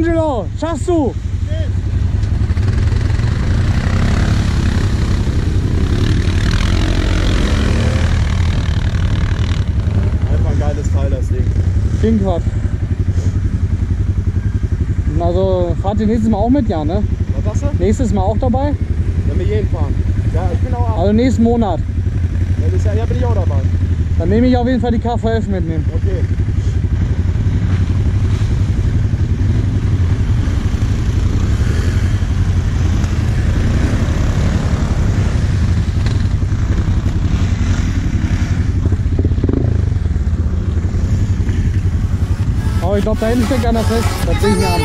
Angelo, schaffst du! Einfach ein geiles Teil, das Ding. King Quad. Also fahrt ihr nächstes Mal auch mit, ja, ne? Was sagst du? Nächstes Mal auch dabei? Wenn wir jeden fahren. Ja, ich bin auch ab. Also nächsten Monat. Ja, bin ich auch dabei. Dann nehme ich auf jeden Fall die KVF mitnehmen. Okay. Oh, ik dat tijdens de Ghana-fest. Dat ding aan.